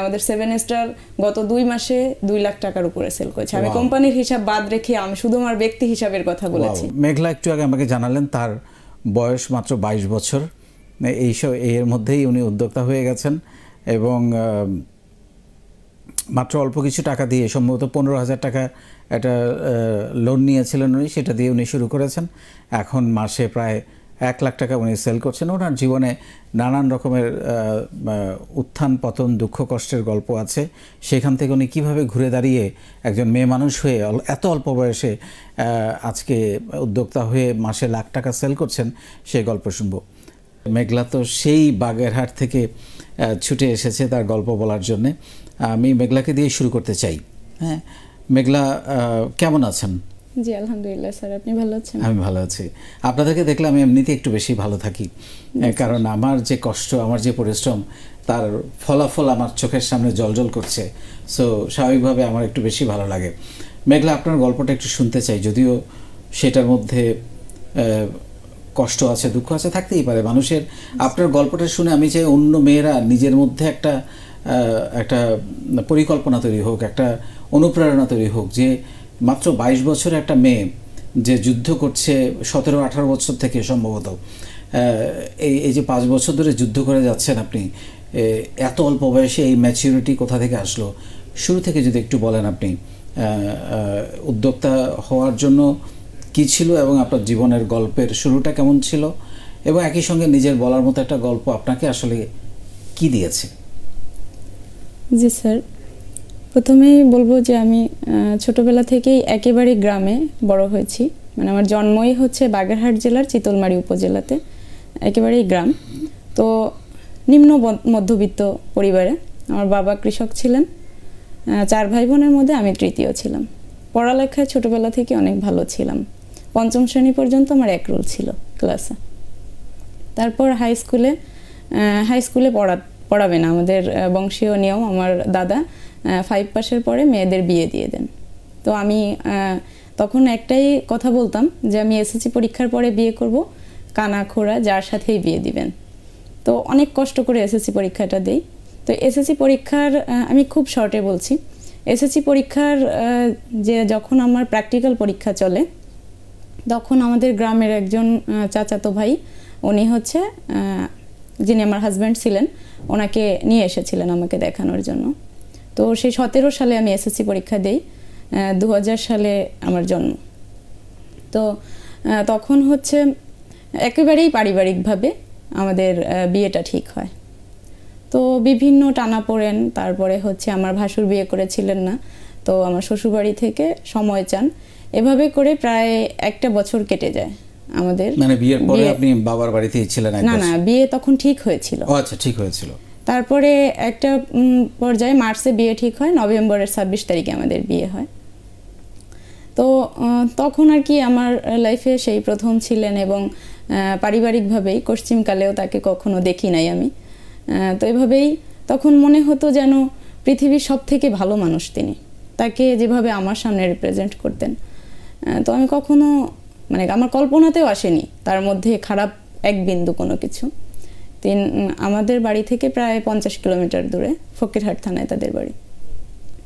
আমাদের seven star গত দুই মাসে দুই লাখ টাকার উপরে সেল করেছে। আমি কোম্পানির হিসাব বাদ রেখে আমি শুধু আমার ব্যক্তি হিসাবের কথা বলেছি। মেঘলা একটু আগে আমাকে জানালেন তার বয়স মাত্র বাইশ বছর। এইসব এর মধ্যেই উনি উদ্যোক্তা হয়ে গেছেন এবং মাত্র অল্প কিছু টাকা দিয়ে সম্ভবত পনেরো হাজার টাকা একটা লোন নিয়েছিলেন উনি সেটা দিয়ে উনি শুরু করেছেন। এখন মাসে প্রায় এক লাখ টাকা উনি সেল করছেন। ওনার জীবনে নানান রকমের উত্থান, পতন, দুঃখ, কষ্টের গল্প আছে। সেখান থেকে উনি কীভাবে ঘুরে দাঁড়িয়ে একজন মেয়ে মানুষ হয়ে এত অল্প বয়সে আজকে উদ্যোক্তা হয়ে মাসে লাখ টাকা সেল করছেন সে গল্প শুনব। মেঘলা তো সেই বাগেরহাট থেকে ছুটে এসেছে তার গল্প বলার জন্যে। আমি মেঘলাকে দিয়ে শুরু করতে চাই। হ্যাঁ মেঘলা কেমন আছেন? জি আলহামদুলিল্লাহ স্যার আপনি ভালো আছেন? আমি ভালো আছি। আপনাদেরকে দেখলে আমি এমনিতে একটু বেশি ভালো থাকি। কারণ আমার যে কষ্ট আমার যে পরিশ্রম তার ফলাফল আমার চোখের সামনে জলজল করছে। সো স্বাভাবিকভাবে আমার একটু বেশি ভালো লাগে। মেঘলা আপনার গল্পটা একটু শুনতে চাই। যদিও সেটার মধ্যে কষ্ট আছে দুঃখ আছে থাকতেই পারে। মানুষের আপনার গল্পটা শুনে আমি চাই অন্য মেয়েরা নিজের মধ্যে একটা একটা পরিকল্পনা তৈরি হোক একটা অনুপ্রেরণা তৈরি হোক যে মাত্র বাইশ বছরের একটা মেয়ে যে যুদ্ধ করছে সতেরো, আঠারো বছর থেকে সম্ভবত। এই এই যে পাঁচ বছর ধরে যুদ্ধ করে যাচ্ছেন আপনি এত অল্প বয়সে এই ম্যাচিউরিটি কোথা থেকে আসলো? শুরু থেকে যদি একটু বলেন আপনি উদ্যোক্তা হওয়ার জন্য কি ছিল এবং আপনার জীবনের গল্পের শুরুটা কেমন ছিল? এবং একই সঙ্গে নিজের বলার মতো একটা গল্প আপনাকে আসলে কি দিয়েছে? জি স্যার প্রথমেই বলব যে আমি ছোটবেলা থেকেই একেবারে গ্রামে বড় হয়েছি। মানে আমার জন্মই হচ্ছে বাগেরহাট জেলার চিতলমারি উপজেলাতে, একেবারেই গ্রাম। তো নিম্ন মধ্যবিত্ত পরিবারে আমার বাবা কৃষক ছিলেন চার ভাই বোনের মধ্যে আমি তৃতীয় ছিলাম। পড়ালেখায় ছোটবেলা থেকে অনেক ভালো ছিলাম। পঞ্চম শ্রেণি পর্যন্ত আমার এক রোল ছিল ক্লাসে। তারপর হাই স্কুলে হাই স্কুলে পড়া, পড়াবে না। আমাদের বংশীয় নিয়ম আমার দাদা ফাইভ পাসের পরে মেয়েদের বিয়ে দিয়ে দেন। তো আমি তখন একটাই কথা বলতাম যে আমি এসএসসি পরীক্ষার পরে বিয়ে করব কানা খোড়া যার সাথেই বিয়ে দিবেন। তো অনেক কষ্ট করে এসএসসি পরীক্ষাটা দেই। তো এসএসসি পরীক্ষার আমি খুব শর্টে বলছি। এসএসসি পরীক্ষার যে যখন আমার প্র্যাকটিক্যাল পরীক্ষা চলে, তখন আমাদের গ্রামের একজন চাচাতো ভাই, উনি হচ্ছে যিনি আমার হাজব্যান্ড ছিলেন, ওনাকে নিয়ে এসেছিলেন আমাকে দেখানোর জন্য। তো সেই সতেরো সালে আমি এসএসসি পরীক্ষা দিই দু সালে আমার জন্ম। তো তখন হচ্ছে একেবারেই পারিবারিকভাবে আমাদের বিয়েটা ঠিক হয়। তো বিভিন্ন টানাপোড়েন তারপরে হচ্ছে আমার ভাসুর বিয়ে করেছিলেন না তো আমার শ্বশুরবাড়ি থেকে সময় চান। এভাবে করে প্রায় একটা বছর কেটে যায় আমাদের মানে বিয়ের পরে আপনি বাবার বাড়িতেই ছিলেন না না বিয়ে তখন ঠিক হয়েছিল। আচ্ছা ঠিক হয়েছিল। তারপরে একটা পর্যায়ে মার্চে বিয়ে ঠিক হয়, নভেম্বরের ছাব্বিশ তারিখে আমাদের বিয়ে হয়। তো তখন আর কি আমার লাইফে সেই প্রথম ছিলেন এবং পারিবারিকভাবেই পশ্চিমকালেও তাকে কখনো দেখি নাই আমি। তো এভাবেই তখন মনে হতো যেন পৃথিবীর সব থেকে ভালো মানুষ তিনি। তাকে যেভাবে আমার সামনে রিপ্রেজেন্ট করতেন। তো আমি কখনো মানে আমার কল্পনাতেও আসেনি তার মধ্যে খারাপ এক বিন্দু কোনো কিছু। তিন আমাদের বাড়ি থেকে প্রায় পঞ্চাশ কিলোমিটার দূরে ফকিরহাট থানায় তাদের বাড়ি।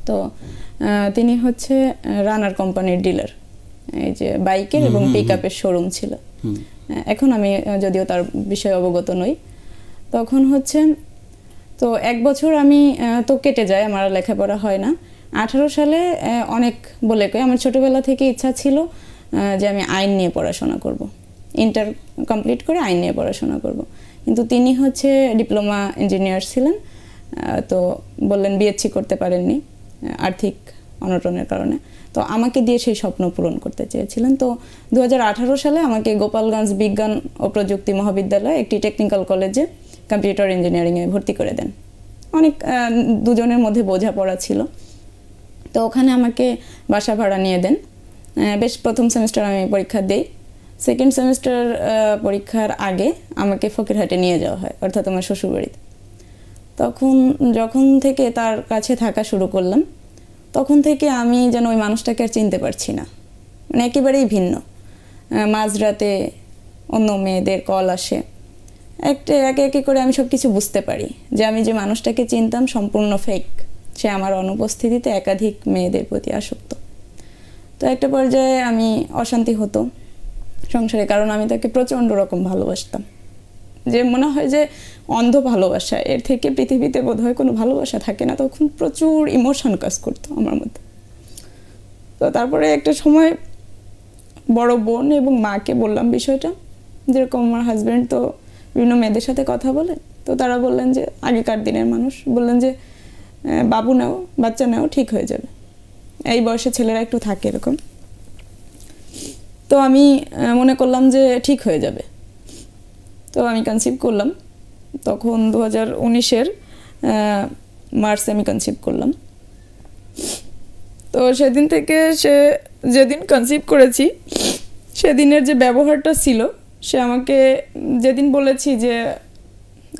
তো তিনি হচ্ছে রানার কোম্পানির ডিলার। এই যে বাইকের এবং পিক আপের শোরুম ছিল। এখন আমি যদিও তার বিষয়ে অবগত নই। তখন হচ্ছে তো এক বছর আমি তো কেটে যায় আমার লেখাপড়া হয় না। আঠারো সালে অনেক বলে কয়ে আমার ছোটোবেলা থেকে ইচ্ছা ছিল যে আমি আইন নিয়ে পড়াশোনা করব। ইন্টার কমপ্লিট করে আইন নিয়ে পড়াশোনা করব। কিন্তু তিনি হচ্ছে ডিপ্লোমা ইঞ্জিনিয়ার ছিলেন তো বললেন বিএসসি করতে পারেননি আর্থিক অনটনের কারণে। তো আমাকে দিয়ে সেই স্বপ্ন পূরণ করতে চেয়েছিলেন। তো দু হাজার আঠারো সালে আমাকে গোপালগঞ্জ বিজ্ঞান ও প্রযুক্তি মহাবিদ্যালয়ে একটি টেকনিক্যাল কলেজে কম্পিউটার ইঞ্জিনিয়ারিংয়ে ভর্তি করে দেন। অনেক দুজনের মধ্যে বোঝাপড়া ছিল। তো ওখানে আমাকে বাসা ভাড়া নিয়ে দেন। বেশ প্রথম সেমিস্টার আমি পরীক্ষা দিই। সেকেন্ড সেমিস্টার পরীক্ষার আগে আমাকে ফকিরহাটে নিয়ে যাওয়া হয়, অর্থাৎ আমার শ্বশুরবাড়িতে। তখন যখন থেকে তার কাছে থাকা শুরু করলাম, তখন থেকে আমি যেন ওই মানুষটাকে আর চিনতে পারছি না। মানে একেবারেই ভিন্ন। মাঝরাতে অন্য মেয়েদের কল আসে। একটা একে একে করে আমি সব কিছু বুঝতে পারি যে আমি যে মানুষটাকে চিনতাম সম্পূর্ণ ফেক সে আমার অনুপস্থিতিতে একাধিক মেয়েদের প্রতি আসক্ত। তো একটা পর্যায়ে আমি অশান্তি হতো। সংসারে, কারণ আমি তাকে প্রচণ্ড রকম ভালোবাসতাম। যে মনে হয় যে অন্ধ ভালোবাসা, এর থেকে পৃথিবীতে বোধ হয় কোনো ভালোবাসা থাকে না, তখন প্রচুর ইমোশন কাজ করতো আমার মধ্যে। তো তারপরে একটা সময় বড় বোন এবং মাকে বললাম বিষয়টা, যেরকম আমার হাজব্যান্ড তো বিভিন্ন মেয়েদের সাথে কথা বলে, তো তারা বললেন যে, আগেকার দিনের মানুষ, বললেন যে বাবু নাও, বাচ্চা নাও, ঠিক হয়ে যাবে। এই বয়সে ছেলেরা একটু থাকে এরকম। তো আমি মনে করলাম যে ঠিক হয়ে যাবে। তো আমি কনসিভ করলাম। তখন দু হাজার উনিশের মার্চে আমি কনসিভ করলাম। তো সেদিন থেকে সে, যেদিন কনসিভ করেছি, সেদিনের যে ব্যবহারটা ছিল, সে আমাকে যেদিন বলেছি যে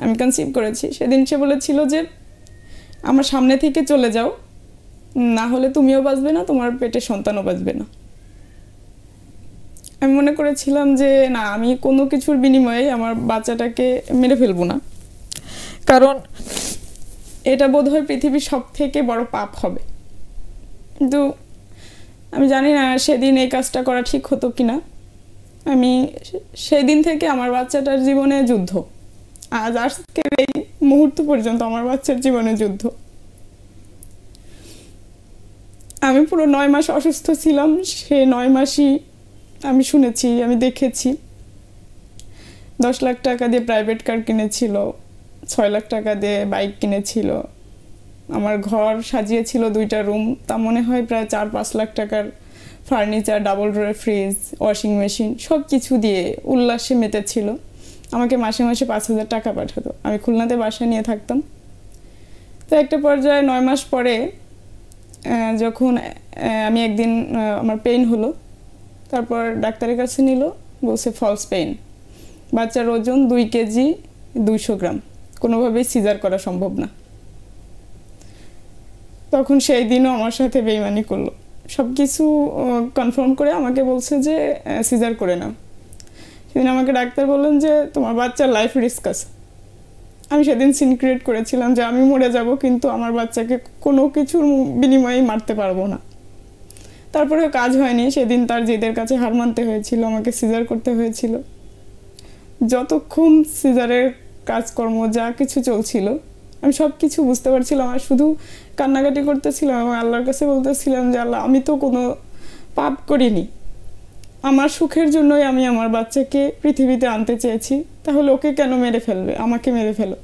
আমি কনসিভ করেছি, সেদিন সে বলেছিল যে, আমার সামনে থেকে চলে যাও। না হলে তুমিও বাঁচবে না, তোমার পেটে সন্তানও বাঁচবে না। আমি মনে করেছিলাম যে, না, আমি কোনো কিছুর বিনিময়ে আমার বাচ্চাটাকে মেরে ফেলব না। কারণ এটা বোধ হয় পৃথিবীর সব থেকে বড় পাপ হবে। কিন্তু আমি জানি না সেদিন এই কাজটা করা ঠিক হতো কি না আমি সেদিন থেকে আমার বাচ্চাটার জীবনে যুদ্ধ। আজ আজকের এই মুহূর্ত পর্যন্ত আমার বাচ্চার জীবনে যুদ্ধ। আমি পুরো নয় মাস অসুস্থ ছিলাম, সে নয় মাসই আমি শুনেছি, আমি দেখেছি। দশ লাখ টাকা দিয়ে প্রাইভেট কার কিনেছিল, ছয় লাখ টাকা দিয়ে বাইক কিনেছিল। আমার ঘর সাজিয়েছিল দুইটা রুম তা মনে হয় প্রায় চার, পাঁচ লাখ টাকার ফার্নিচার ডাবল ডোরের ফ্রিজ ওয়াশিং মেশিন সব কিছু দিয়ে উল্লাসে মেতেছিল। আমাকে মাসে মাসে পাঁচ হাজার টাকা পাঠাতো। আমি খুলনাতে বাসা নিয়ে থাকতাম। তো একটা পর্যায়ে নয় মাস পরে যখন আমি একদিন আমার পেইন হলো তারপর ডাক্তারের কাছে নিল, বলছে ফলস পেইন বাচ্চার ওজন দুই কেজি দুইশো গ্রাম। কোনোভাবেই সিজার করা সম্ভব না। তখন সেই দিনও আমার সাথে বেইমানি করল। সব কিছু কনফার্ম করে আমাকে বলছে যে সিজার করে নাও। সেদিন আমাকে ডাক্তার বললেন যে, তোমার বাচ্চার লাইফ রিস্ক আছে। আমি সেদিন সিন ক্রিয়েট করেছিলাম যে, আমি মরে যাব, কিন্তু আমার বাচ্চাকে কোনো কিছুর বিনিময়ে মারতে পারব না। তারপরে কাজ হয়নি। সেদিন তার জেদের কাছে হার মানতে হয়েছিল, আমাকে সিজার করতে হয়েছিল। যতক্ষণ সিজারের কাজকর্ম, যা কিছু চলছিল, আমি সব কিছু বুঝতে পারছিলাম আর শুধু কান্নাকাটি করতেছিলাম এবং আল্লাহর কাছে বলতেছিলাম যে, আল্লাহ, আমি তো কোনো পাপ করিনি। আমার সুখের জন্যই আমি আমার বাচ্চাকে পৃথিবীতে আনতে চেয়েছি। তাহলে ওকে কেন মেরে ফেলবে? আমাকে মেরে ফেলো।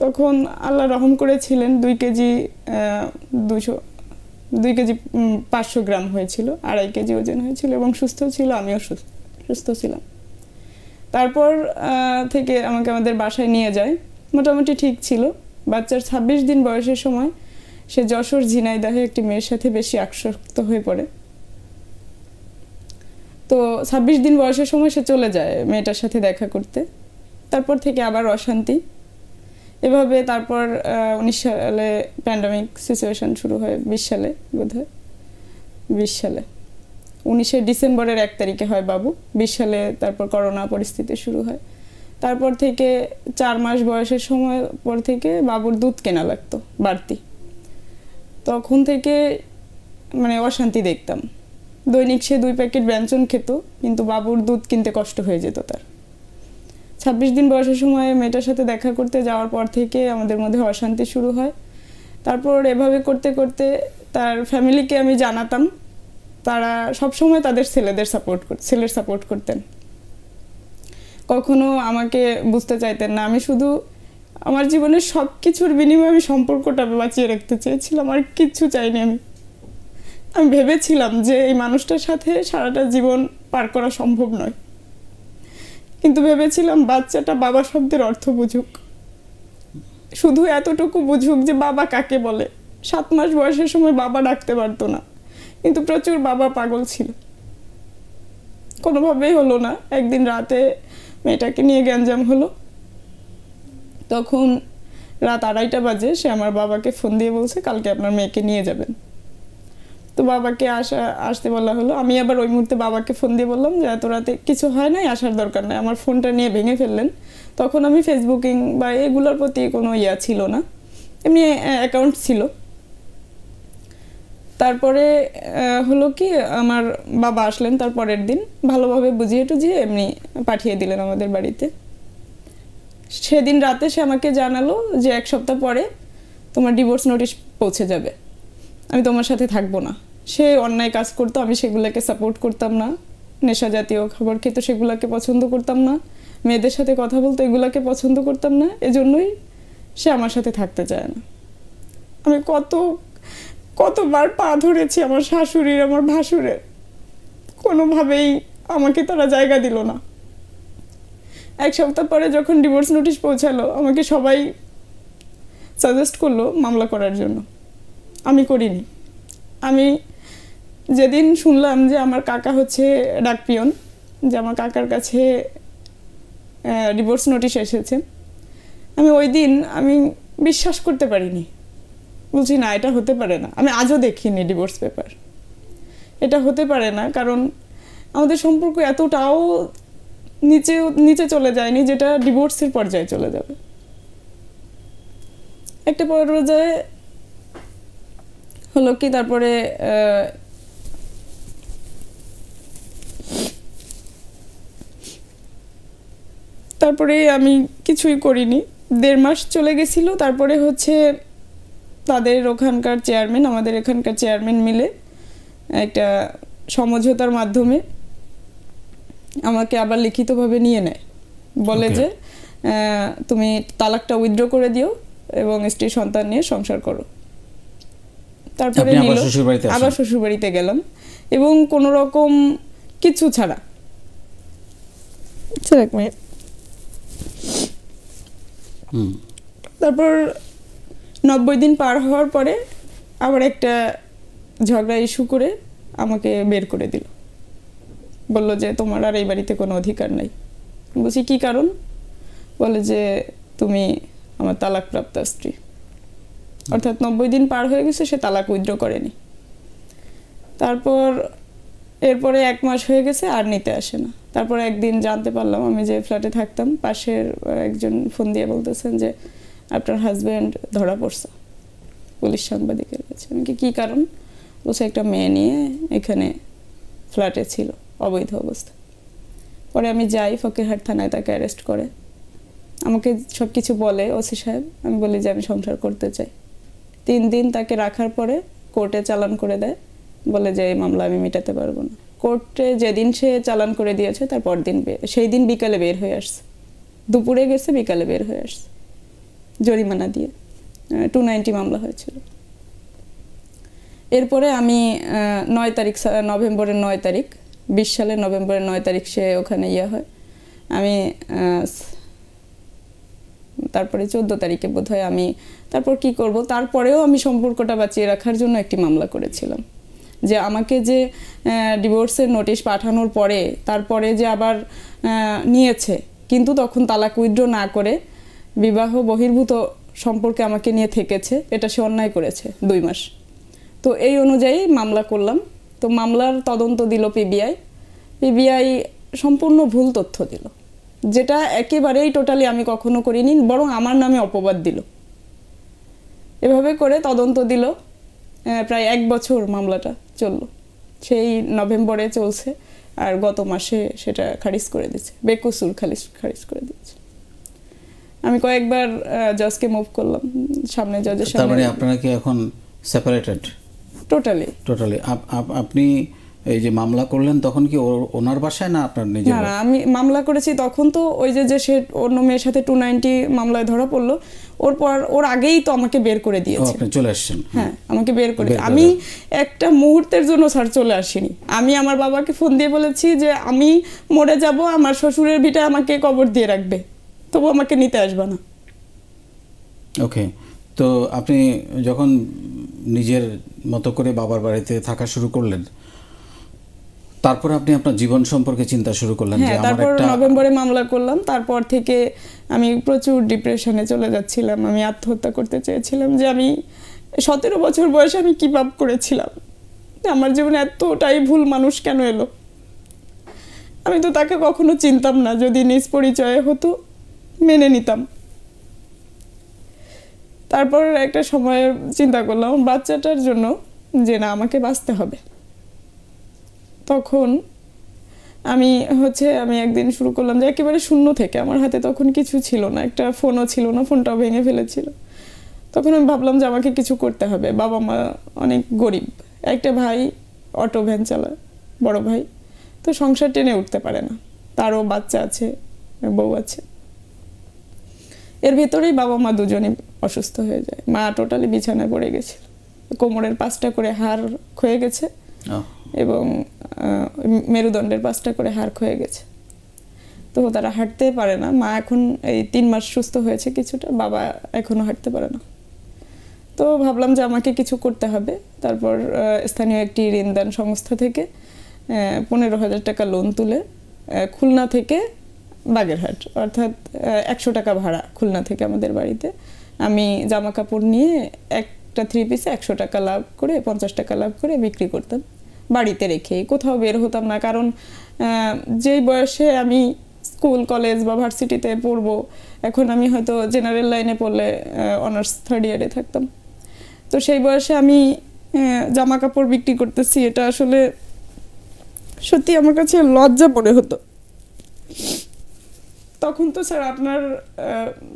তখন আল্লাহ রহম করেছিলেন দুই কেজি দুশো দুই কেজি পাঁচশো গ্রাম হয়েছিল, আড়াই কেজি ওজন হয়েছিল এবং সুস্থ ছিল, আমিও সুস্থ ছিলাম। তারপর থেকে আমাকে আমাদের বাসায় নিয়ে যায়। মোটামুটি ঠিক ছিল। বাচ্চার ছাব্বিশ দিন বয়সের সময় সে যশোর ঝিনাইদাহে একটি মেয়ের সাথে বেশি আসক্ত হয়ে পড়ে। তো ছাব্বিশ দিন বয়সের সময় সে চলে যায় মেয়েটার সাথে দেখা করতে। তারপর থেকে আবার অশান্তি। এভাবে তারপর উনিশ সালে প্যান্ডামিক সিচুয়েশন শুরু হয়, বিশ সালে বোধ হয় বিশ সালে। উনিশে ডিসেম্বরের এক তারিখে হয় বাবু। বিশ সালে তারপর করোনা পরিস্থিতি শুরু হয়। তারপর থেকে চার মাস বয়সের সময় পর থেকে বাবুর দুধ কেনা লাগতো, বাড়তি। তখন থেকে মানে অশান্তি দেখতাম। দৈনিক সে দুই প্যাকেট ব্যঞ্জন খেত, কিন্তু বাবুর দুধ কিনতে কষ্ট হয়ে যেত তার। ছাব্বিশ দিন বয়সের সময় মেয়েটার সাথে দেখা করতে যাওয়ার পর থেকে আমাদের মধ্যে অশান্তি শুরু হয়। তারপর এভাবে করতে করতে তার ফ্যামিলিকে আমি জানাতাম। তারা সবসময় তাদের ছেলেদের সাপোর্ট ছেলের সাপোর্ট করতেন। কখনো আমাকে বুঝতে চাইতেন না। আমি শুধু আমার জীবনের সব কিছুর বিনিময়ে আমি সম্পর্কটা বাঁচিয়ে রাখতে চেয়েছিলাম। আর কিচ্ছু চাইনি আমি। আমি ভেবেছিলাম যে এই মানুষটার সাথে সারাটা জীবন পার করা সম্ভব নয়। কিন্তু ভেবেছিলাম বাচ্চাটা বাবা শব্দের অর্থ বুঝুক। শুধু এতটুকু বুঝুক যে বাবা কাকে বলে। সাত মাস বয়সের সময় বাবা ডাকতে পারতো না। কিন্তু প্রচুর বাবা পাগল ছিল। কোনোভাবেই হলো না। একদিন রাতে মেয়েটাকে নিয়ে গ্যাঞ্জাম হলো। তখন রাত আড়াইটা বাজে, সে আমার বাবাকে ফোন দিয়ে বলছে, কালকে আপনার মেয়েকে নিয়ে যাবেন। তো বাবাকে আসা, আসতে বলা হলো। আমি আবার ওই মুহূর্তে বাবাকে ফোন দিয়ে বললাম যে, এত রাতে কিছু হয় নাই? আসার দরকার নাই। আমার ফোনটা নিয়ে ভেঙে ফেললেন। তখন আমি ফেসবুকিং বা এগুলোর প্রতি কোনো ইয়া ছিল না। এমনি অ্যাকাউন্ট ছিল। তারপরে হলো কি, আমার বাবা আসলেন তার পরের দিন। ভালোভাবে বুঝিয়ে টুঝিয়ে এমনি পাঠিয়ে দিলেন আমাদের বাড়িতে। সেদিন রাতে সে আমাকে জানালো যে, এক সপ্তাহ পরে তোমার ডিভোর্স নোটিশ পৌঁছে যাবে। আমি তোমার সাথে থাকব না। সে অন্যায় কাজ করতো, আমি সেগুলোকে সাপোর্ট করতাম না। নেশা জাতীয় খাবার খেতে, সেগুলোকে পছন্দ করতাম না। মেয়েদের সাথে কথা বলতো, এগুলোকে পছন্দ করতাম না। এজন্যই সে আমার সাথে থাকতে চায় না। আমি কত, কতবার পা ধরেছি আমার শাশুড়ির, আমার ভাসুরের। কোনোভাবেই আমাকে তারা জায়গা দিল না। এক সপ্তাহ পরে যখন ডিভোর্স নোটিশ পৌঁছালো, আমাকে সবাই সাজেস্ট করল মামলা করার জন্য। আমি করিনি। আমি যেদিন শুনলাম যে আমার কাকা হচ্ছে ডাকপিয়ন, যে আমার কাকার কাছে ডিভোর্স নোটিশ এসেছে, আমি ওই দিন আমি বিশ্বাস করতে পারিনি। বলছি, না, এটা হতে পারে না। আমি আজও দেখিনি ডিভোর্স পেপার এটা হতে পারে না, কারণ আমাদের সম্পর্ক এতটাও নিচে নিচে চলে যায়নি যেটা ডিভোর্সের পর্যায়ে চলে যাবে। একটা পর্যায়ে হলো কি তারপরে তারপরে আমি কিছুই করিনি। দেড় মাস চলে গেছিল তারপরে হচ্ছে তাদের ওখানকার চেয়ারম্যান আমাদের এখানকার চেয়ারম্যান মিলে একটা সমঝোতার মাধ্যমে আমাকে আবার লিখিতভাবে নিয়ে নেয়। বলে যে তুমি তালাকটা উইথড্র করে দিও এবং স্ত্রী সন্তান নিয়ে সংসার করো। তারপরে আবার? আবার শ্বশুরবাড়িতে গেলাম। এবং কোনো রকম কিছু ছাড়া। আচ্ছা, এক মিনিট। হুম। তারপর নব্বই দিন পার হওয়ার পরে আবার একটা ঝগড়া ইস্যু করে আমাকে বের করে দিল। বলল যে তোমার আর এই বাড়িতে কোনো অধিকার নাই। বলছি কি কারণ? বলে যে তুমি আমার তালাকপ্রাপ্ত স্ত্রী। অর্থাৎ নব্বই দিন পার হয়ে গেছে, সে তালাক উইথড্র করেনি। তারপর, এরপরে এক মাস হয়ে গেছে, আর নিতে আসে না। তারপর একদিন জানতে পারলাম, আমি যে ফ্ল্যাটে থাকতাম, পাশের একজন ফোন দিয়ে বলতেছেন যে, আপনার হাজব্যান্ড ধরা পড়ছে। পুলিশ সাংবাদিকের কাছে। আমি কি, কী কারণ? বলছে, একটা মেয়ে নিয়ে এখানে ফ্ল্যাটে ছিল, অবৈধ অবস্থা। পরে আমি যাই, ফকিরহাট থানায় তাকে অ্যারেস্ট করে। আমাকে সব কিছু বলে, ওসি সাহেব। আমি বলি যে, আমি সংসার করতে চাই। তিন দিন তাকে রাখার পরে কোর্টে চালান করে দেয়। বলে যে, এই মামলা আমি মেটাতে পারব না। কোর্টে যেদিন সে চালান করে দিয়েছে, তার পরদিন বে- সেই দিন বিকালে বের হয়ে আসছে। দুপুরে গেছে, বিকালে বের হয়ে আসছে। জরিমানা দিয়ে টু নাইনটি মামলা হয়েছিল। এরপরে আমি নয় তারিখ নভেম্বরের নয় তারিখ, বিশ সালের নভেম্বরের নয় তারিখ সে ওখানে ইয়ে হয়। আমি তারপরে চোদ্দ তারিখে বোধ আমি তারপর কি করব? তারপরেও আমি সম্পর্কটা বাঁচিয়ে রাখার জন্য একটি মামলা করেছিলাম। যে আমাকে যে ডিভোর্সের নোটিশ পাঠানোর পরে, তারপরে যে আবার নিয়েছে, কিন্তু তখন তালাক উইথড্র না করে বিবাহ বহির্ভূত সম্পর্কে আমাকে নিয়ে থেকেছে, এটা সে অন্যায় করেছে দুই মাস। তো এই অনুযায়ী মামলা করলাম। তো মামলার তদন্ত দিল পিবিআই পিবিআই সম্পূর্ণ ভুল তথ্য দিল। যেটা একেবারেই টোটালি আমি কখনো করিনি বরং আমার নামে অপবাদ দিল। এভাবে করে তদন্ত দিল। প্রায় এক বছর মামলাটা চলল। সেই নভেম্বরে চলছে আর গত মাসে সেটা খারিজ করে দিচ্ছে বেকসুর খারিজ খারিজ করে দিচ্ছে। আমি কয়েকবার জজকে মুভ করলাম সামনে জজের তার মানে সামনে। আপনারা কি এখন সেপারেটেড টোটালি টোটালি আপনি এই যে মামলা করলেন তখন কি ওনার বাসায় না আপনার নিজের না আমি মামলা করেছি তখন তো ওই যে যে সে অন্য মেয়ের সাথে টু নাইনটি মামলায় ধরা পড়ল ওর পর ওর আগেই তো আমাকে বের করে দিয়েছে। আপনি চলে আসছেন। হ্যাঁ আমাকে বের করে বের করে আমি একটা মুহূর্তের জন্য স্যার চলে আসিনি। আমি আমার বাবাকে ফোন দিয়ে বলেছি যে আমি মরে যাব আমার শ্বশুরের ভিটা আমাকে কবর দিয়ে রাখবে। তবু আমাকে নিতে আসবে না। ওকে তো আপনি যখন নিজের মতো করে বাবার বাড়িতে থাকা শুরু করলেন তারপর আপনি আপনার জীবন সম্পর্কে চিন্তা শুরু করলেন যে হ্যাঁ তারপর নভেম্বরে মামলা করলাম তারপর থেকে আমি প্রচুর ডিপ্রেশনে চলে যাচ্ছিলাম আমি আত্মহত্যা করতে চেয়েছিলাম যে আমি সতেরো বছর বয়সে আমি কি পাপ করেছিলাম। আমার জীবনে এতটাই ভুল মানুষ কেন এলো? আমি তো তাকে কখনো চিনতাম না যদি নিজ পরিচয়ে হতো মেনে নিতাম। তারপর একটা সময় চিন্তা করলাম বাচ্চাটার জন্য যে না আমাকে বাঁচতে হবে। তখন আমি হচ্ছে, আমি একদিন শুরু করলাম যে একেবারে শূন্য থেকে। আমার হাতে তখন কিছু ছিল না, একটা ফোনও ছিল না, ফোনটাও ভেঙে ফেলেছিল। তখন আমি ভাবলাম যে আমাকে কিছু করতে হবে। বাবা মা অনেক গরিব। একটা ভাই অটো ভ্যান চালায়, বড় ভাই। তো সংসার টেনে উঠতে পারে না। তারও বাচ্চা আছে, বউ আছে। এর ভেতরেই বাবা মা দুজনেই অসুস্থ হয়ে যায়। মা টোটালি বিছানায় পড়ে গেছিল। কোমরের পাঁচটা করে হাড় ক্ষয়ে গেছে। এবং মেরুদণ্ডের পাঁচটা করে হাড় হয়ে গেছে। তো তারা হাঁটতে পারে না। মা এখন এই তিন মাস সুস্থ হয়েছে কিছুটা, বাবা এখনও হাঁটতে পারে না। তো ভাবলাম যে আমাকে কিছু করতে হবে। তারপর স্থানীয় একটি ঋণদান সংস্থা থেকে পনেরো হাজার টাকা লোন তুলে খুলনা থেকে বাগেরহাট, অর্থাৎ একশো টাকা ভাড়া খুলনা থেকে আমাদের বাড়িতে। আমি জামা কাপড় নিয়ে একটা থ্রি পিসে একশো টাকা লাভ করে, পঞ্চাশ টাকা লাভ করে বিক্রি করতাম। বাড়িতে রেখে, কোথাও বের হতাম না। কারণ যেই বয়সে আমি স্কুল, কলেজ বা ভার্সিটিতে পড়ব, এখন আমি হয়তো জেনারেল লাইনে পড়লে অনার্স থার্ড ইয়ারে থাকতাম। তো সেই বয়সে আমি জামা কাপড় বিক্রি করতেছি, এটা আসলে সত্যি আমার কাছে লজ্জা মনে হতো। তখন তো স্যার আপনার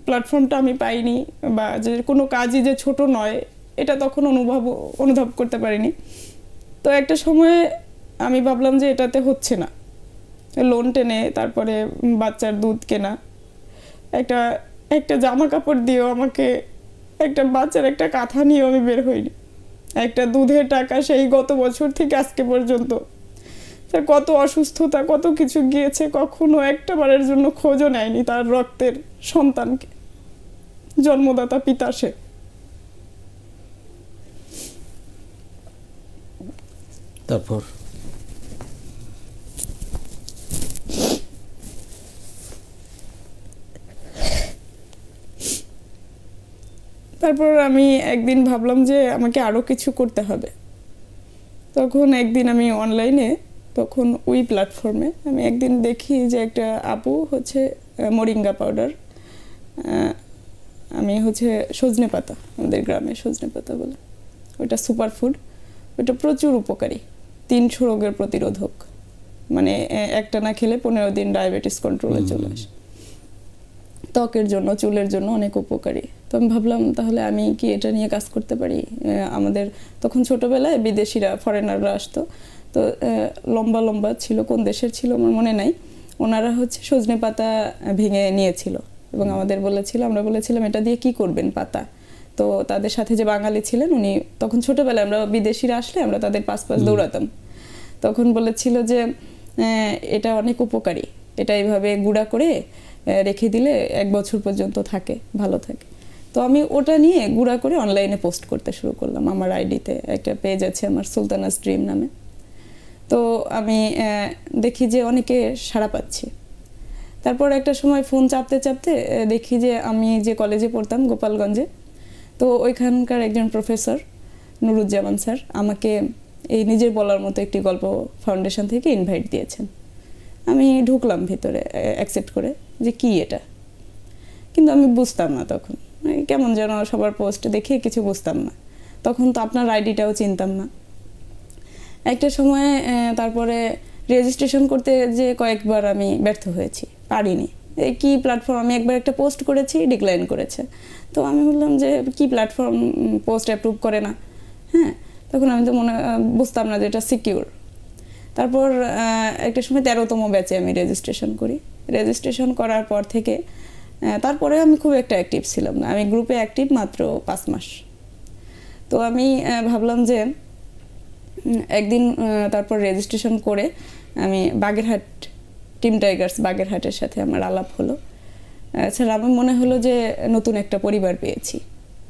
প্ল্যাটফর্মটা আমি পাইনি বা যে কোনো কাজই যে ছোট নয়, এটা তখন অনুভব অনুভব করতে পারিনি। তো একটা সময়ে আমি ভাবলাম যে এটাতে হচ্ছে না। লোন টেনে তারপরে বাচ্চার দুধ কেনা। একটা একটা জামা কাপড় দিয়েও আমাকে, একটা বাচ্চার একটা কাঁথা নিয়েও আমি বের হইনি। একটা দুধের টাকা সেই গত বছর থেকে আজকে পর্যন্ত। তার কত অসুস্থতা, কত কিছু গিয়েছে, কখনো একটা বারের জন্য খোঁজও নেয়নি তার রক্তের সন্তানকে। জন্মদাতা পিতা সে। তারপর। তারপর আমি একদিন ভাবলাম যে আমাকে আরও কিছু করতে হবে। তখন একদিন আমি অনলাইনে তখন উই প্ল্যাটফর্মে আমি একদিন দেখি যে একটা আপু হচ্ছে মোরিঙ্গা পাউডার আমি হচ্ছে সজনে পাতা, আমাদের গ্রামে সজনে পাতা বলে। ওটা সুপার ফুড ওটা প্রচুর উপকারী। তিনশো রোগের প্রতিরোধক। মানে একটা না খেলে পনেরো দিন ডায়াবেটিস কন্ট্রোলে চলে আসে। ত্বকের জন্য চুলের জন্য অনেক উপকারী। তো আমি ভাবলাম তাহলে আমি কি এটা নিয়ে কাজ করতে পারি? আমাদের তখন ছোটবেলায় বিদেশিরা ফরেনাররা আসতো। তো লম্বা লম্বা ছিল কোন দেশের ছিল আমার মনে নাই। ওনারা হচ্ছে সজনে পাতা ভেঙে নিয়েছিল। এবং আমাদের বলেছিল আমরা বলেছিলাম এটা দিয়ে কি করবেন পাতা? তো তাদের সাথে যে বাঙালি ছিলেন উনি তখন ছোটবেলায় আমরা বিদেশিরা আসলে আমরা তাদের পাশ পাশ দৌড়াতাম। তখন বলেছিল যে এটা অনেক উপকারী। এটা এইভাবে গুঁড়া করে রেখে দিলে এক বছর পর্যন্ত থাকে ভালো থাকে। তো আমি ওটা নিয়ে গুঁড়া করে অনলাইনে পোস্ট করতে শুরু করলাম। আমার আইডিতে একটা পেজ আছে আমার সুলতানাস ড্রিম নামে। তো আমি দেখি যে অনেকে সাড়া পাচ্ছি। তারপর একটা সময় ফোন চাপতে চাপতে দেখি যে আমি যে কলেজে পড়তাম গোপালগঞ্জে তো ওইখানকার একজন প্রফেসর, নুরুজ্জামান স্যার, আমাকে এই নিজের বলার মতো একটি গল্প ফাউন্ডেশন থেকে ইনভাইট দিয়েছেন। আমি ঢুকলাম ভিতরে অ্যাকসেপ্ট করে যে কি এটা? কিন্তু আমি বুঝতাম না তখন। মানে কেমন যেন সবার পোস্ট দেখে কিছু বুঝতাম না। তখন তো আপনার আইডিটাও চিনতাম না। একটা সময়ে তারপরে রেজিস্ট্রেশন করতে যে কয়েকবার আমি ব্যর্থ হয়েছি, পারিনি। কি প্ল্যাটফর্ম আমি একবার একটা পোস্ট করেছি ডিক্লাইন করেছে। তো আমি বললাম যে, কি প্ল্যাটফর্ম পোস্ট অ্যাপ্রুভ করে না? হ্যাঁ? তখন আমি তো মনে বুঝতাম না যে এটা সিকিউর তারপর একটা সময় তেরোতম ব্যাচে আমি রেজিস্ট্রেশন করি। রেজিস্ট্রেশন করার পর থেকে তারপরে আমি খুব একটা অ্যাক্টিভ ছিলাম না। আমি গ্রুপে অ্যাক্টিভ মাত্র পাঁচ মাস। তো আমি ভাবলাম যে একদিন তারপর রেজিস্ট্রেশন করে আমি বাগেরহাট টিম টাইগার্স বাগেরহাটের সাথে আমার আলাপ হলো। এছাড়া আমার মনে হলো যে নতুন একটা পরিবার পেয়েছি।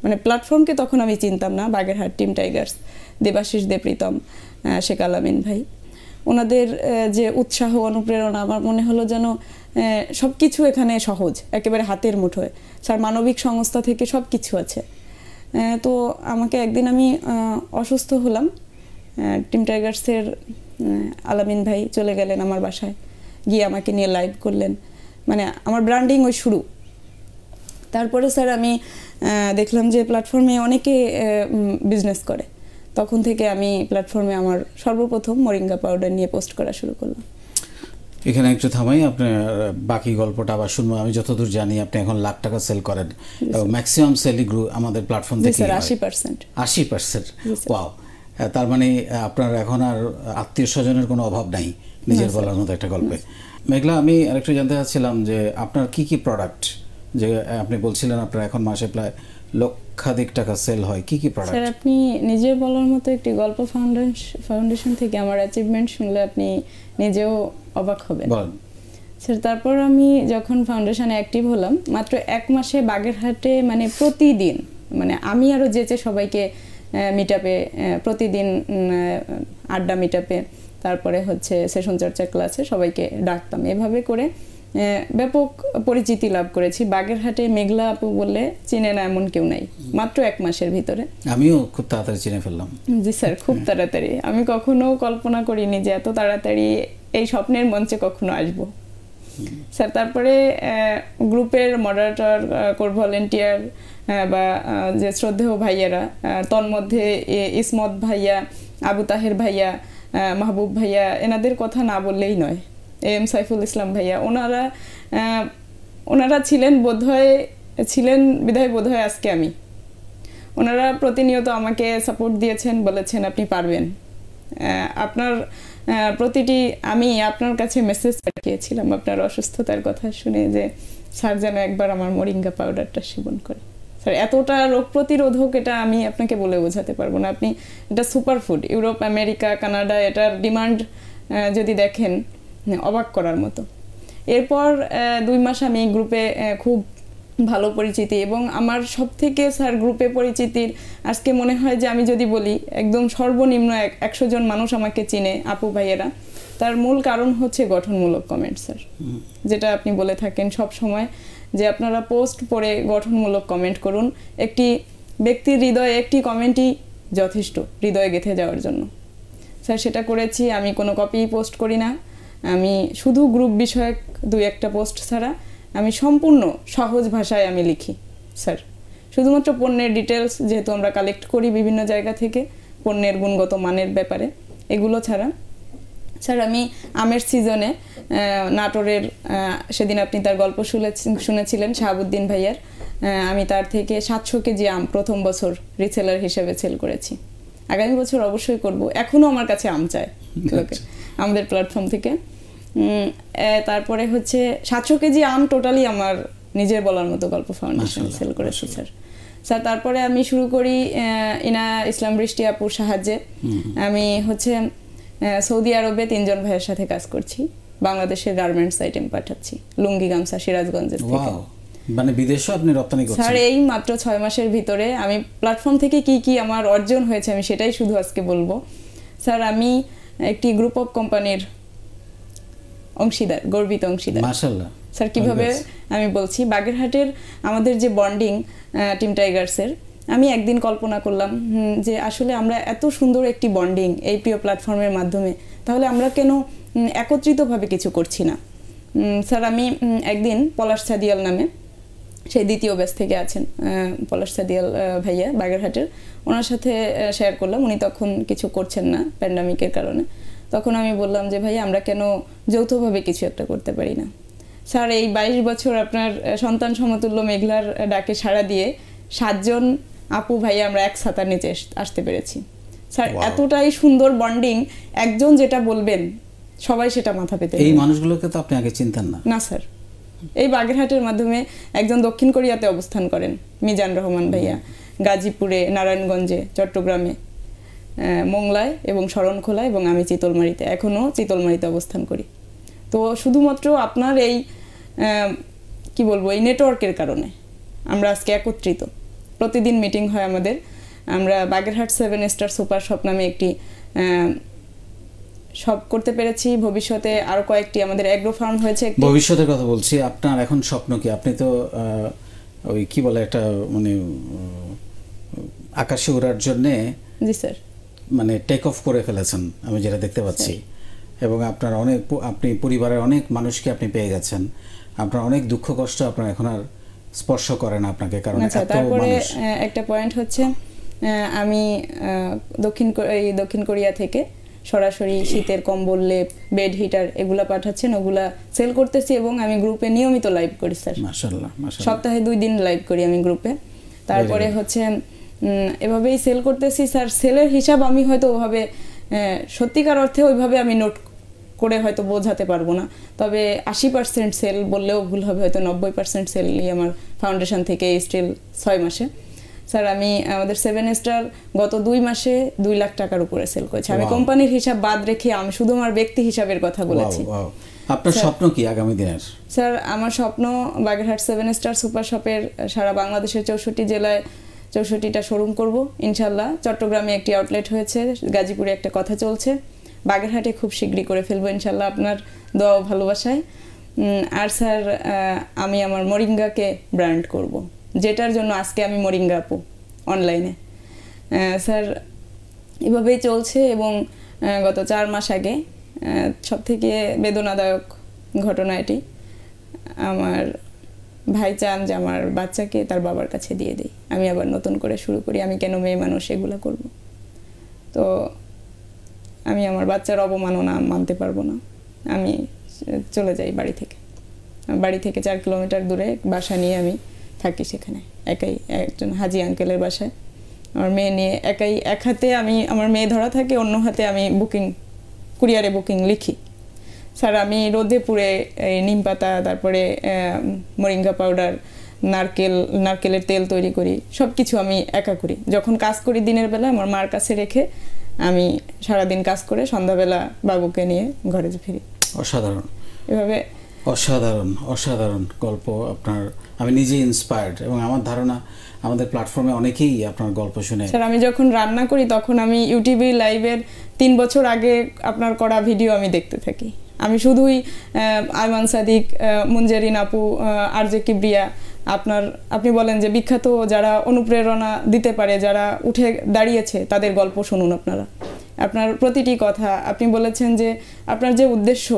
মানে প্ল্যাটফর্মকে তখন আমি চিনতাম না বাগেরহাট টিম টাইগার্স দেবাশিস দেপ্রীতম আহ, শেখ আলামিন ভাই। ওনাদের যে উৎসাহ অনুপ্রেরণা আমার মনে হলো যেন সব কিছু এখানে সহজ একেবারে হাতের মুঠোয়। স্যার মানবিক সংস্থা থেকে সব কিছু আছে তো আমাকে একদিন আমি অসুস্থ হলাম। টিম টাইগার্সের আলামিন ভাই চলে গেলেন আমার বাসায়। গিয়ে আমাকে নিয়ে লাইভ করলেন। মানে আমার ব্র্যান্ডিং ওই শুরু। তারপরে স্যার আমি দেখলাম যে প্ল্যাটফর্মে অনেকে বিজনেস করে। তখন থেকে আমি প্ল্যাটফর্মে আমার সর্বপ্রথম মরিঙ্গা পাউডার নিয়ে পোস্ট করা শুরু করলাম। এখানে একটু থামাই আপনার বাকি গল্পটা আবার শুনব। আমি যতদূর জানি আপনি এখন লাখ টাকা সেল করেন। এবং ম্যাক্সিমাম সেলই গ্রু আমাদের প্ল্যাটফর্ম থেকে আশি পার্সেন্ট আশি পার্সেন্ট ওয়াও তার মানে আপনার এখন আর আত্মীয় স্বজনের কোনো অভাব নাই। নিজের বলার মতো একটা গল্পে। মেঘলা আমি আরেকটু জানতে চাচ্ছিলাম যে আপনার কি কি প্রোডাক্ট যে আপনি বলছিলেন আপনার এখন মাসে প্রায় লক্ষাধিক টাকা সেল হয়। কি কি প্রোডাক্ট স্যার আপনি নিজে বলার মতো একটি গল্প ফাউন্ডেশন ফাউন্ডেশন থেকে আমার অ্যাচিভমেন্ট শুনলে আপনি নিজেও অবাক হবেন। বলেন। স্যার তারপর আমি যখন ফাউন্ডেশনে অ্যাক্টিভ হলাম মাত্র এক মাসে বাগেরহাটে মানে প্রতিদিন মানে আমি আরও যেচে সবাইকে মিট আপে প্রতিদিন আড্ডা মিট আপে তারপরে হচ্ছে সেশন চর্চা ক্লাসে সবাইকে ডাকতাম। এভাবে করে ব্যাপক পরিচিতি লাভ করেছি। বাগেরহাটে মেঘলা আপু বললে চিনে না এমন কেউ নাই। মাত্র এক মাসের ভিতরে। আমিও খুব তাড়াতাড়ি চিনে ফেললাম। জি স্যার খুব তাড়াতাড়ি। আমি কখনো কল্পনা করিনি যে এত তাড়াতাড়ি এই স্বপ্নের মঞ্চে কখনো আসব। স্যার তারপরে গ্রুপের মডারেটর কোর ভলেন্টিয়ার বা যে শ্রদ্ধেয় ভাইয়ারা তন্মধ্যে ইসমত ভাইয়া আবু তাহের ভাইয়া মাহবুব ভাইয়া এনাদের কথা না বললেই নয়। এম সাইফুল ইসলাম ভাইয়া, ওনারা ওনারা ছিলেন বোধহয়, ছিলেন বিধায় বোধহয় আজকে আমি। ওনারা প্রতিনিয়ত আমাকে সাপোর্ট দিয়েছেন, বলেছেন আপনি পারবেন। আপনার প্রতিটি আমি আপনার কাছে মেসেজ পাঠিয়েছিলাম। আপনার অসুস্থতার কথা শুনে যে, স্যার যেন একবার আমার মরিঙ্গা পাউডারটা সেবন করে। স্যার এতটা রোগ প্রতিরোধক এটা আমি আপনাকে বলে বোঝাতে পারব না। আপনি এটা সুপারফুড ইউরোপ আমেরিকা কানাডা এটার ডিমান্ড যদি দেখেন অবাক করার মতো। এরপর দুই মাস আমি গ্রুপে খুব ভালো পরিচিতি এবং আমার সব থেকে স্যার গ্রুপে পরিচিতির আজকে মনে হয় যে আমি যদি বলি একদম সর্বনিম্ন এক একশো জন মানুষ আমাকে চিনে আপু ভাইয়েরা। তার মূল কারণ হচ্ছে গঠনমূলক কমেন্ট স্যার যেটা আপনি বলে থাকেন সব সময়। যে আপনারা পোস্ট পড়ে গঠনমূলক কমেন্ট করুন। একটি ব্যক্তির হৃদয়ে একটি কমেন্টই যথেষ্ট, হৃদয়ে গেঁথে যাওয়ার জন্য। স্যার সেটা করেছি, আমি কোনো কপি পোস্ট করি না। আমি শুধু গ্রুপ বিষয়ক দুই একটা পোস্ট ছাড়া আমি সম্পূর্ণ সহজ ভাষায় আমি লিখি স্যার শুধুমাত্র পণ্যের ডিটেলস যেহেতু আমরা কালেক্ট করি বিভিন্ন জায়গা থেকে, পণ্যের গুণগত মানের ব্যাপারে, এগুলো ছাড়া স্যার আমি আমের সিজনে নাটোরের সেদিন আপনি তার গল্প শুনেছি- শুনেছিলেন শাহাবুদ্দিন ভাইয়ার। আমি তার থেকে সাতশো কেজি আম প্রথম বছর রিসেলার হিসেবে সেল করেছি। আগামী বছর অবশ্যই করব। এখনও আমার কাছে আম চায় লোকে আমাদের প্ল্যাটফর্ম থেকে। তারপরে হচ্ছে সাতশো কেজি আম টোটালি আমার নিজের বলার মতো গল্প ফাউন্ডেশন সেল করেছি স্যার। স্যার তারপরে আমি শুরু করি ইনা ইসলাম বৃষ্টি আপুর সাহায্যে। আমি হচ্ছে সৌদি আরবে তিনজন ভাইয়ের সাথে কাজ করছি। বাংলাদেশের গার্মেন্টস আইটেম পাঠাচ্ছি লুঙ্গি গামছা সিরাজগঞ্জের থেকে। মানে বিদেশেও আপনি রপ্তানি করছেন? স্যার এই মাত্র ছয় মাসের ভিতরে আমি প্ল্যাটফর্ম থেকে কি কি আমার অর্জন হয়েছে আমি সেটাই শুধু আজকে বলব। স্যার আমি একটি গ্রুপ অফ কোম্পানির অংশীদার গর্বিত অংশীদার। মাশাল্লাহ স্যার কীভাবে আমি বলছি বাগেরহাটের আমাদের যে বন্ডিং টিম টাইগার্সের আমি একদিন কল্পনা করলাম যে আসলে আমরা এত সুন্দর একটি বন্ডিং এই প্রিয় প্ল্যাটফর্মের মাধ্যমে, তাহলে আমরা কেন একত্রিতভাবে কিছু করছি না? স্যার, আমি একদিন পলাশ সাদিয়াল নামে, সেই দ্বিতীয় ব্যাচ থেকে আছেন পলাশ সাদিয়াল ভাইয়া বাগেরহাটের, ওনার সাথে শেয়ার করলাম, উনি তখন কিছু করছেন না প্যান্ডামিকের কারণে। তখন আমি বললাম যে ভাই আমরা কেন যৌথভাবে কিছু একটা করতে পারি না? স্যার, এই বাইশ বছর আপনার সন্তান সমতুল্য মেঘলার ডাকে সাড়া দিয়ে সাতজন আপু ভাই আমরা এক ছাতার নিচে আসতে পেরেছি। স্যার এতটাই সুন্দর বন্ডিং একজন যেটা বলবেন সবাই সেটা মাথা পেতে এই মানুষগুলোকে তো আপনি আগে চিনতেন না। না স্যার। এই বাগেরহাটের মাধ্যমে একজন দক্ষিণ কোরিয়াতে অবস্থান করেন মিজান রহমান ভাইয়া গাজীপুরে নারায়ণগঞ্জে চট্টগ্রামে মোংলায় এবং শরণখোলা এবং আমি চিতলমারিতে এখনও চিতলমারিতে অবস্থান করি। তো শুধুমাত্র আপনার এই কি বলব এই নেটওয়ার্কের কারণে আমরা আজকে একত্রিত। প্রতিদিন মিটিং হয় আমাদের। আমরা Bagerhat seven star super shop নামে একটি সব করতে পেরেছি। ভবিষ্যতে আরও কয়েকটি আমাদের অ্যাগ্রো ফার্ম হয়েছে ভবিষ্যতের কথা বলছি আপনার এখন স্বপ্ন কি? আপনি তো ওই কি বলে একটা মানে আকাশে ওড়ার জন্যে জি স্যার। মানে টেক অফ করে ফেলেছেন আমি যেটা দেখতে পাচ্ছি। এবং আপনার অনেক আপনি পরিবারের অনেক মানুষকে আপনি পেয়ে গেছেন। আপনার অনেক দুঃখ কষ্ট আপনার এখন আর স্পর্শ করে না আপনাকে কারণ আচ্ছা এত তারপরে মানুষ। একটা পয়েন্ট হচ্ছে আমি দক্ষিণ দক্ষিণ কোরিয়া থেকে সরাসরি শীতের কম্বল লেপ বেড হিটার এগুলা পাঠাচ্ছেন ওগুলা সেল করতেছি এবং আমি গ্রুপে নিয়মিত লাইভ করি স্যার। সপ্তাহে দুই দিন লাইভ করি আমি গ্রুপে তারপরে হচ্ছে এভাবেই সেল করতেছি স্যার। সেলের হিসাব আমি হয়তো ওভাবে সত্যিকার অর্থে ওইভাবে আমি নোট করে হয়তো বোঝাতে পারব না। তবে আশি পার্সেন্ট সেল বললেও ভুল হবে হয়তো নব্বই পার্সেন্ট সেলই আমার ফাউন্ডেশন থেকে স্টিল ছয় মাসে। স্যার আমি আমাদের সেভেন স্টার গত দুই মাসে দুই লাখ টাকার উপরে সেল করেছি। আমি কোম্পানির হিসাব বাদ রেখে আমি শুধু আমার ব্যক্তি হিসাবের কথা বলেছি. আপনার স্বপ্ন কি আগামী দিনের? স্যার আমার স্বপ্ন বাগেরহাট সেভেন স্টার সুপার শপের সারা বাংলাদেশের চৌষট্টি জেলায় চৌষট্টিটা শোরুম করব। ইনশাল্লাহ চট্টগ্রামে একটি আউটলেট হয়েছে গাজীপুরে একটা কথা চলছে। বাগেরহাটে খুব শীঘ্রই করে ফেলব, ইনশাল্লাহ আপনার দোয়া ভালোবাসায়। আর স্যার আমি আমার মরিঙ্গাকে ব্র্যান্ড করব। যেটার জন্য আজকে আমি মরিঙ্গা আপু অনলাইনে স্যার, এভাবেই চলছে এবং গত চার মাস আগে সব থেকে বেদনাদায়ক ঘটনা এটি। আমার ভাই চান যে আমার বাচ্চাকে তার বাবার কাছে দিয়ে দিই। আমি আবার নতুন করে শুরু করি, আমি কেন মেয়ে মানুষ এগুলো করব। তো আমি আমার বাচ্চার অবমাননা মানতে পারব না। আমি চলে যাই বাড়ি থেকে। বাড়ি থেকে চার কিলোমিটার দূরে বাসা নিয়ে আমি থাকি সেখানে। একাই একজন হাজি আঙ্কেলের বাসায়। আমার মেয়ে নিয়ে একাই এক হাতে আমি, আমার মেয়ে ধরা থাকে, অন্য হাতে আমি বুকিং কুরিয়ারে বুকিং লিখি। স্যার, আমি রোদে পুড়ে এই নিম পাতা, তারপরে মরিঙ্গা পাউডার নারকেল, নারকেলের তেল তৈরি করি। সব কিছু আমি একা করি। যখন কাজ করি দিনের বেলা আমার মার কাছে রেখে আমি সারাদিন কাজ করে সন্ধ্যাবেলা বাবুকে নিয়ে ঘরে ফিরি। অসাধারণ। এভাবে অসাধারণ অসাধারণ গল্প আপনার আমি নিজে ইন্সপায়ার্ড এবং আমার ধারণা আমাদের প্ল্যাটফর্মে অনেকেই আপনার গল্প শুনে স্যার আমি যখন রান্না করি তখন আমি ইউটিউবে লাইভের তিন বছর আগে আপনার করা ভিডিও আমি দেখতে থাকি। আমি শুধুই আয়মান সাদিক মুঞ্জারিন আপু আর জে কিবরিয়া আপনার, আপনি বলেন যে বিখ্যাত যারা অনুপ্রেরণা দিতে পারে, যারা উঠে দাঁড়িয়েছে, তাদের গল্প শুনুন আপনারা। আপনার প্রতিটি কথা, আপনি বলেছেন যে আপনার যে উদ্দেশ্য,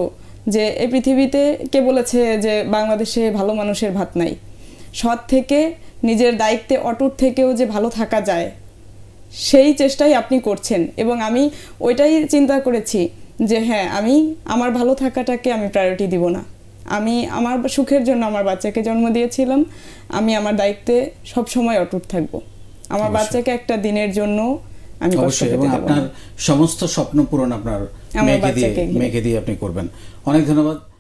যে এই পৃথিবীতে কে বলেছে যে বাংলাদেশে ভালো মানুষের ভাত নাই। সৎ থেকে, নিজের দায়িত্বে, অটুট থেকেও যে ভালো থাকা যায়, সেই চেষ্টাই আপনি করছেন। এবং আমি ওইটাই চিন্তা করেছি যে হ্যাঁ আমি, আমার ভালো থাকাটাকে আমি প্রায়োরিটি দিব না। আমি আমার সুখের জন্য আমার বাচ্চাকে জন্ম দিয়েছিলাম। আমি আমার দায়িত্বে সব সময় অটুট থাকব। আমার বাচ্চাকে একটা দিনের জন্য আমি অবশ্যই এবং আপনার সমস্ত স্বপ্ন পূরণ আপনার মেয়েকে দিয়ে মেয়েকে দিয়ে আপনি করবেন। অনেক ধন্যবাদ।